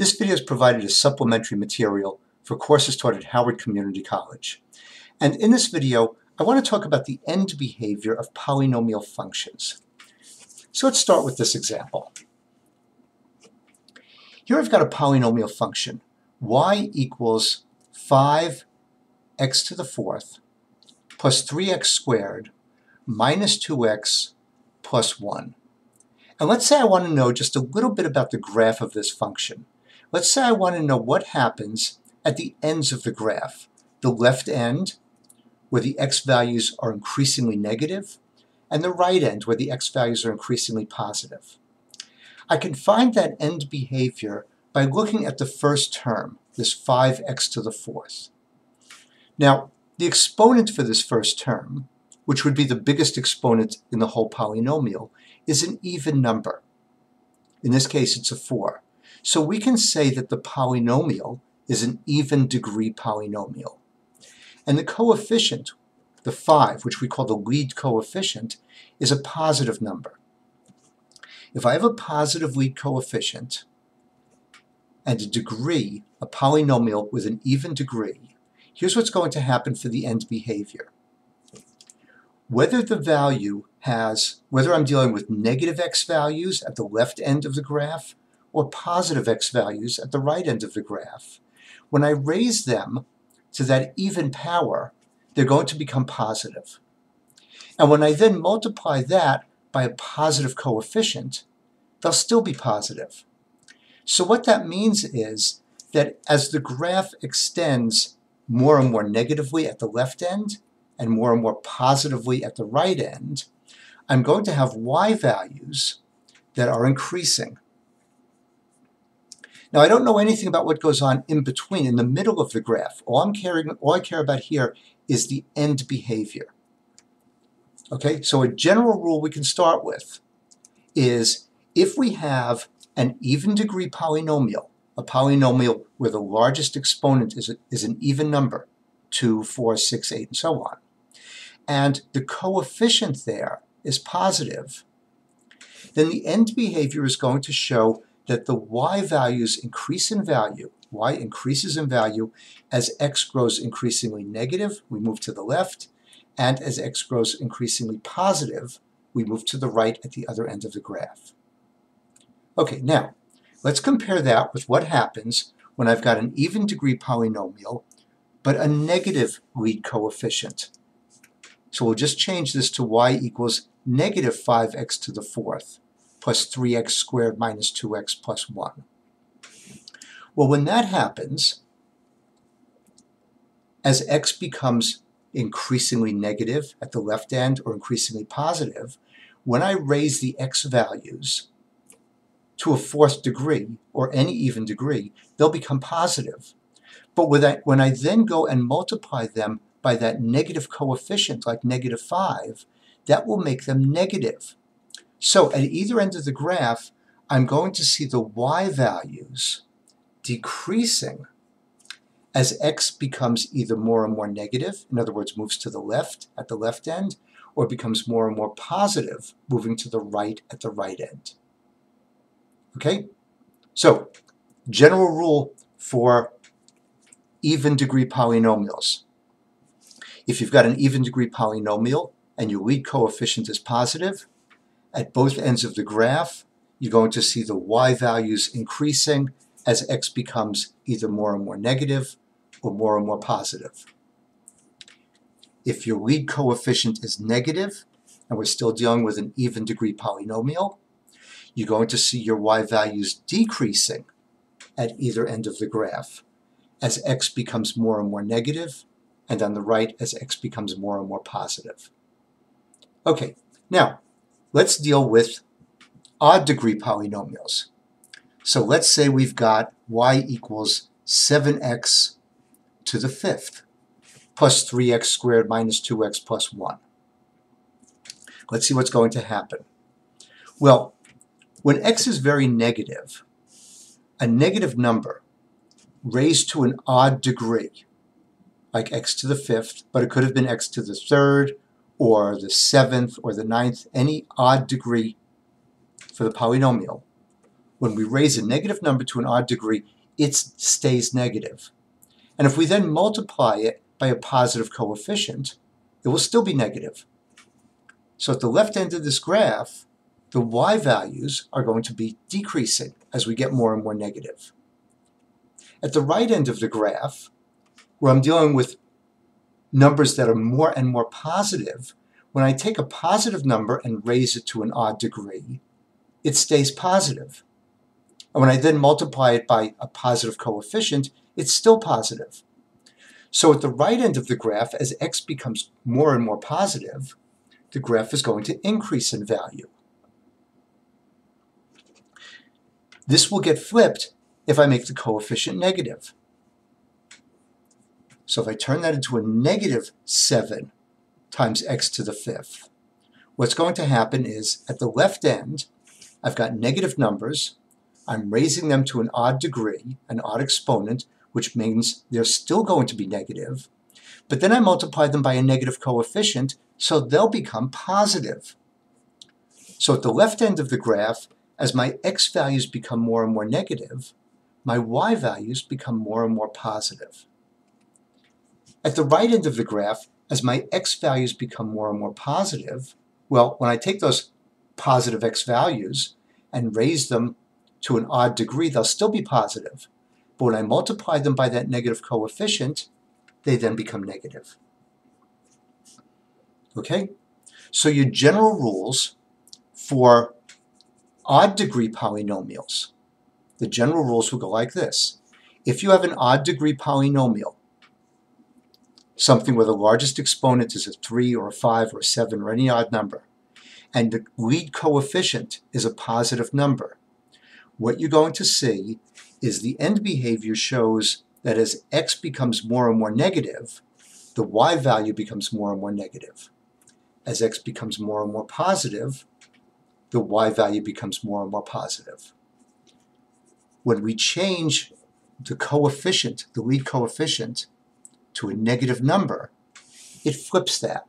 This video is provided as supplementary material for courses taught at Howard Community College. And in this video, I want to talk about the end behavior of polynomial functions. So let's start with this example. Here I've got a polynomial function, y equals 5x to the fourth plus 3x squared minus 2x plus 1. And let's say I want to know just a little bit about the graph of this function. Let's say I want to know what happens at the ends of the graph. The left end, where the x values are increasingly negative, and the right end, where the x values are increasingly positive. I can find that end behavior by looking at the first term, this 5x to the fourth. Now, the exponent for this first term, which would be the biggest exponent in the whole polynomial, is an even number. In this case, it's a 4. So we can say that the polynomial is an even degree polynomial. And the coefficient, the 5, which we call the lead coefficient, is a positive number. If I have a positive lead coefficient and a degree, a polynomial with an even degree, Here's what's going to happen for the end behavior. Whether the value has, whether I'm dealing with negative x values at the left end of the graph or positive x values at the right end of the graph, when I raise them to that even power, they're going to become positive. And when I then multiply that by a positive coefficient, they'll still be positive. So what that means is that as the graph extends more and more negatively at the left end and more and more positively at the right end, I'm going to have y values that are increasing. Now I don't know anything about what goes on in between, in the middle of the graph. All, I'm caring, all I care about here is the end behavior. Okay, so a general rule we can start with is if we have an even degree polynomial a polynomial where the largest exponent is, a, is an even number, 2, 4, 6, 8, and so on, and the coefficient there is positive, then the end behavior is going to show that the y values increase in value, y increases in value as x grows increasingly negative, we move to the left, and as x grows increasingly positive, we move to the right at the other end of the graph. Okay, now, Let's compare that with what happens when I've got an even degree polynomial, but a negative lead coefficient. So we'll just change this to y equals negative 5x to the fourth plus 3x squared minus 2x plus 1. Well, when that happens, as x becomes increasingly negative at the left end or increasingly positive, when I raise the x values, to a fourth degree, or any even degree, they'll become positive. But when I then go and multiply them by that negative coefficient, like negative 5, that will make them negative. So at either end of the graph, I'm going to see the y values decreasing as x becomes either more and more negative, in other words, moves to the left at the left end, or becomes more and more positive, moving to the right at the right end. Okay? So, general rule for even degree polynomials. If you've got an even degree polynomial and your lead coefficient is positive, at both ends of the graph, you're going to see the y values increasing as x becomes either more and more negative or more and more positive. If your lead coefficient is negative, and we're still dealing with an even degree polynomial, you're going to see your y values decreasing at either end of the graph as x becomes more and more negative, and on the right as x becomes more and more positive. Okay, now let's deal with odd degree polynomials. So let's say we've got y equals 7x to the fifth plus 3x squared minus 2x plus 1. Let's see what's going to happen. Well, when x is very negative, a negative number raised to an odd degree, like x to the fifth, but it could have been x to the third, or the seventh, or the ninth, any odd degree for the polynomial, when we raise a negative number to an odd degree, it stays negative. And if we then multiply it by a positive coefficient, it will still be negative. So at the left end of this graph, the y values are going to be decreasing as we get more and more negative. At the right end of the graph, where I'm dealing with numbers that are more and more positive, when I take a positive number and raise it to an odd degree, it stays positive. And when I then multiply it by a positive coefficient, it's still positive. So at the right end of the graph, as x becomes more and more positive, the graph is going to increase in value. This will get flipped if I make the coefficient negative. So if I turn that into a negative 7 times x to the fifth, what's going to happen is at the left end, I've got negative numbers. I'm raising them to an odd degree, an odd exponent, which means they're still going to be negative. But then I multiply them by a negative coefficient, so they'll become positive. So at the left end of the graph, as my x values become more and more negative, my y values become more and more positive. At the right end of the graph, as my x values become more and more positive, well, when I take those positive x values and raise them to an odd degree, they'll still be positive. But when I multiply them by that negative coefficient, they then become negative. Okay? So your general rules for odd degree polynomials, the general rules will go like this. If you have an odd degree polynomial, something where the largest exponent is a 3 or a 5 or a 7 or any odd number, and the lead coefficient is a positive number, what you're going to see is the end behavior shows that as x becomes more and more negative, the y value becomes more and more negative. As x becomes more and more positive, the y value becomes more and more positive. When we change the coefficient, the lead coefficient, to a negative number, it flips that.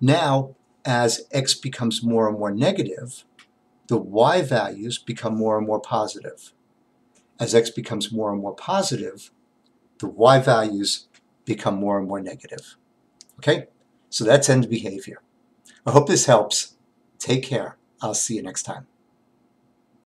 Now, as x becomes more and more negative, the y values become more and more positive. As x becomes more and more positive, the y values become more and more negative. Okay? So that's end behavior. I hope this helps. Take care. I'll see you next time.